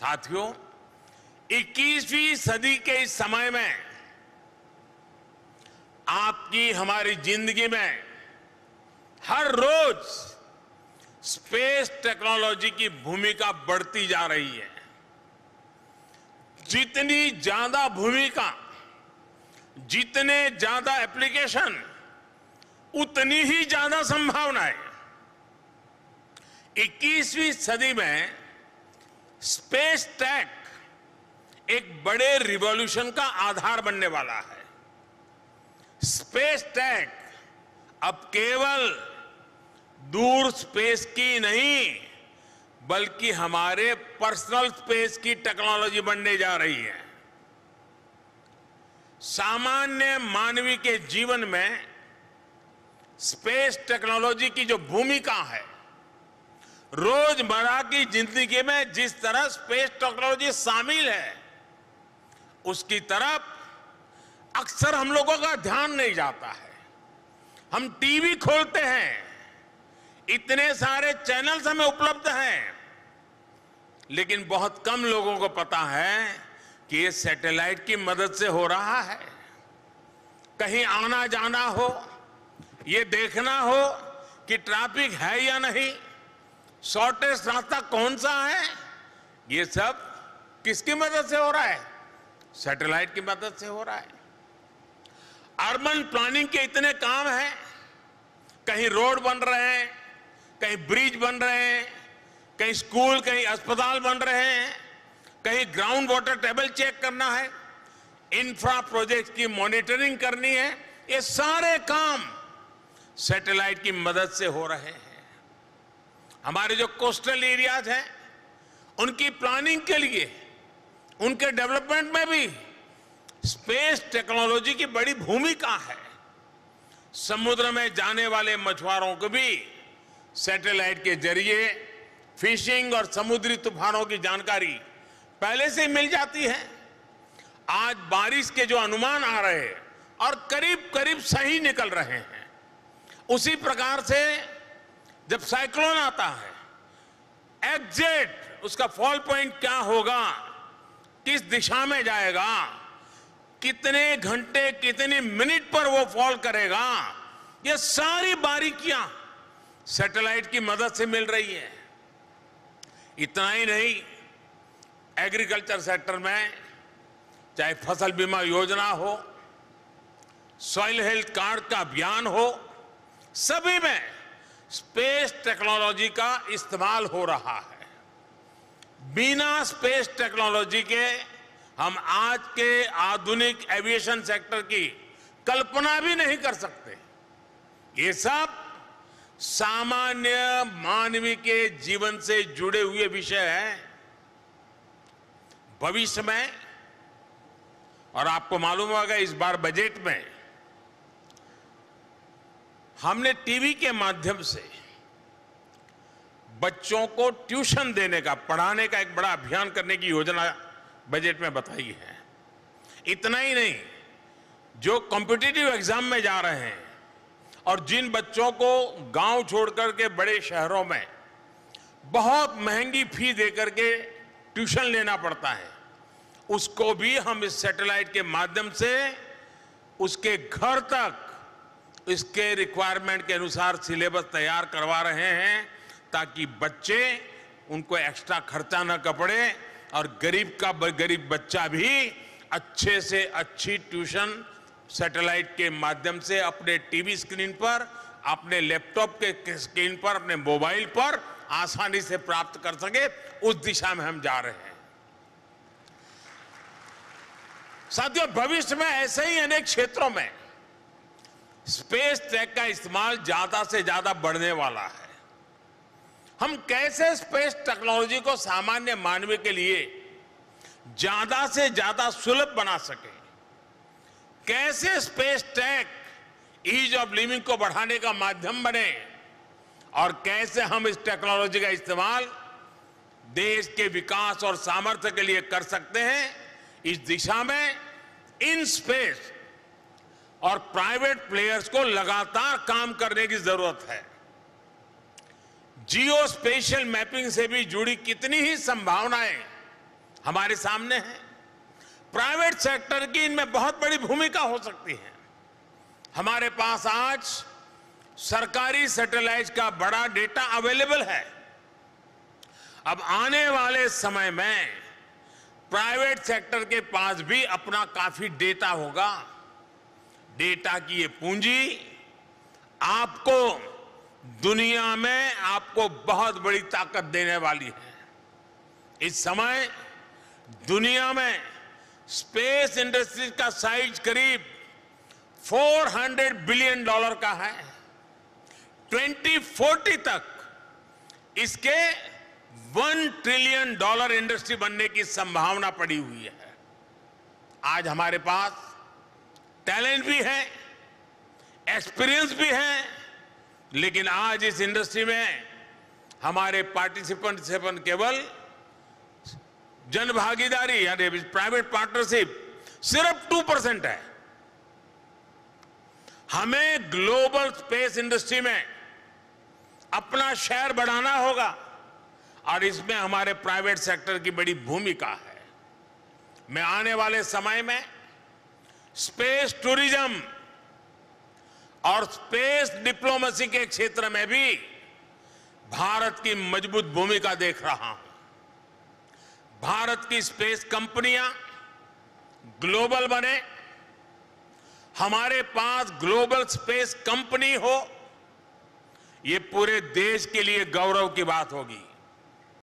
साथियों 21वीं सदी के इस समय में आपकी हमारी ज़िंदगी में हर रोज स्पेस टेक्नोलॉजी की भूमिका बढ़ती जा रही है। जितनी ज़्यादा भूमिका, जितने ज़्यादा एप्लीकेशन उतनी ही ज़्यादा संभावनाएँ। 21वीं सदी में स्पेस टैक एक बड़े रिवॉल्यूशन का आधार बनने वाला है। स्पेस टैक अब केवल दूर स्पेस की नहीं, बल्कि हमारे पर्सनल स्पेस की टेक्नोलॉजी बनने जा रही है। सामान्य मानवीय के जीवन में स्पेस टेक्नोलॉजी की जो भूमिका है रोज़मर्रा की ज़िंदगी में जिस तरह स्पेस टेक्नोलॉजी शामिल है, उसकी तरफ़ अक्सर हम लोगों का ध्यान नहीं जाता है। हम टीवी खोलते हैं, इतने सारे चैनल्स हमें उपलब्ध हैं, लेकिन बहुत कम लोगों को पता है कि ये सैटेलाइट की मदद से हो रहा है। कहीं आना जाना हो, ये देखना हो कि ट्रैफ़िक है या नहीं शॉर्टेस्ट रास्ता कौन सा है? ये सब किसकी मदद से हो रहा है? सैटेलाइट की मदद से हो रहा है। अर्बन प्लानिंग के इतने काम हैं। कहीं रोड बन रहे हैं, कहीं ब्रिज बन रहे हैं, कहीं स्कूल कहीं अस्पताल बन रहे हैं, कहीं ग्राउंड वाटर टेबल चेक करना है। इंफ्रा प्रोजेक्ट की मॉनिटरिंग करनी है। ये सारे काम सैटेलाइट की मदद से हो रहे हैं। हमारे जो कोस्टल एरियाज़ हैं, उनकी प्लानिंग के लिए, उनके डेवलपमेंट में भी, स्पेस टेक्नोलॉजी की बड़ी भूमिका है। समुद्र में जाने वाले मछुआरों को भी सैटेलाइट के ज़रिए फिशिंग और समुद्री तूफानों की जानकारी पहले से ही मिल जाती है। आज बारिश के जो अनुमान आ रहे हैं और करीब करीब सही निकल रहे हैं, उसी प्रकार से जब साइक्लोन आता है एग्जैक्ट उसका फॉल पॉइंट क्या होगा? किस दिशा में जाएगा? कितने घंटे, कितने मिनट पर वो फॉल करेगा? ये सारी बारीकियाँ सैटेलाइट की मदद से मिल रही है। इतना ही नहीं एग्रीकल्चर सेक्टर में, चाहे फ़सल बीमा योजना हो सॉइल हेल्थ कार्ड का अभियान हो, सभी में स्पेस टेक्नोलॉजी का इस्तेमाल हो रहा है। बिना स्पेस टेक्नोलॉजी के हम आज के आधुनिक एविएशन सेक्टर की कल्पना भी नहीं कर सकते। ये सब सामान्य मानवीय के जीवन से जुड़े हुए विषय हैं। भविष्य में, और आपको मालूम होगा इस बार बजट में हमने टीवी के माध्यम से बच्चों को ट्यूशन देने का, पढ़ाने का एक बड़ा अभियान करने की योजना बजट में बताई है। इतना ही नहीं, जो कॉम्पिटिटिव एग्ज़ाम में जा रहे हैं और जिन बच्चों को गाँव छोड़ करके बड़े शहरों में बहुत महँगी फ़ी देकर के ट्यूशन लेना पड़ता है, उसको भी हम इस सैटेलाइट के माध्यम से उसके घर तक इसके रिक्वायरमेंट के अनुसार सिलेबस तैयार करवा रहे हैं ताकि बच्चे उनको एक्स्ट्रा खर्चा न कपड़े और गरीब का गरीब बच्चा भी अच्छे से अच्छी ट्यूशन सैटेलाइट के माध्यम से अपने टीवी स्क्रीन पर, अपने लैपटॉप के स्क्रीन पर, अपने मोबाइल पर आसानी से प्राप्त कर सके, उस दिशा में हम जा रहे हैं। साथियों, भविष्य में ऐसे ही अनेक क्षेत्रों में स्पेस टेक का इस्तेमाल ज़्यादा से ज़्यादा बढ़ने वाला है। हम कैसे स्पेस टेक्नोलॉजी को सामान्य मानवीय के लिए ज़्यादा से ज़्यादा सुलभ बना सके? कैसे space tech ease of living को बढ़ाने का माध्यम बने? और कैसे हम इस टेक्नोलॉजी का इस्तेमाल देश के विकास और सामर्थ्य के लिए कर सकते हैं? इस दिशा में इन स्पेस और प्राइवेट प्लेयर्स को लगातार काम करने की ज़रूरत है। जियो स्पेशल मैपिंग से भी जुड़ी कितनी ही संभावनाएँ हमारे सामने हैं। प्राइवेट सेक्टर की इनमें बहुत बड़ी भूमिका हो सकती है। हमारे पास आज सरकारी सैटेलाइट का बड़ा डेटा अवेलेबल है। अब आने वाले समय में प्राइवेट सेक्टर के पास भी अपना काफ़ी डेटा होगा। डेटा की ये पूंजी आपको दुनिया में आपको बहुत बड़ी ताकत देने वाली है। इस समय दुनिया में स्पेस इंडस्ट्री का साइज़ करीब 400 बिलियन डॉलर का है। 2040 तक इसके वन ट्रिलियन डॉलर इंडस्ट्री बनने की संभावना पड़ी हुई है। आज हमारे पास टैलेंट भी है, एक्सपीरियंस भी है, लेकिन आज इस इंडस्ट्री में हमारे पार्टिसिपेंट केवल जन भागीदारी यानी प्राइवेट पार्टनरशिप सिर्फ़ टू परसेंट है। हमें ग्लोबल स्पेस इंडस्ट्री में अपना शेयर बढ़ाना होगा और इसमें हमारे प्राइवेट सेक्टर की बड़ी भूमिका है। मैं आने वाले समय में स्पेस टूरिज़्म और स्पेस डिप्लोमेसी के क्षेत्र में भी भारत की मज़बूत भूमिका देख रहा हूँ। भारत की स्पेस कंपनियाँ ग्लोबल बने, हमारे पास ग्लोबल स्पेस कंपनी हो, ये पूरे देश के लिए गौरव की बात होगी।